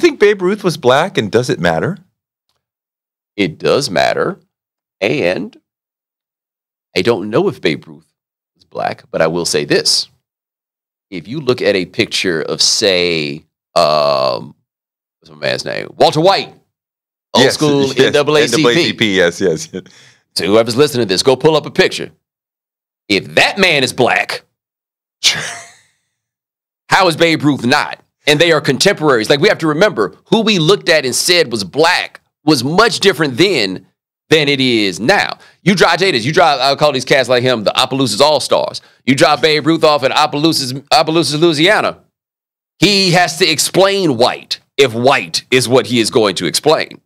You think Babe Ruth was black, and does it matter? It does matter. And I don't know if Babe Ruth was black, but I will say this. If you look at a picture of, say, um, what's my man's name? Walter White, old Yes, school yes, NAACP. NAACP, yes, yes. yes. So whoever's listening to this, go pull up a picture. If that man is black, how is Babe Ruth not? And they are contemporaries. Like we have to remember who we looked at and said was black was much different then than it is now. You drive Jada's, you drive, I'll call these cats like him the Opelousas All Stars. You drive Babe Ruth off at Opelousas, Opelousas, Louisiana. He has to explain white if white is what he is going to explain.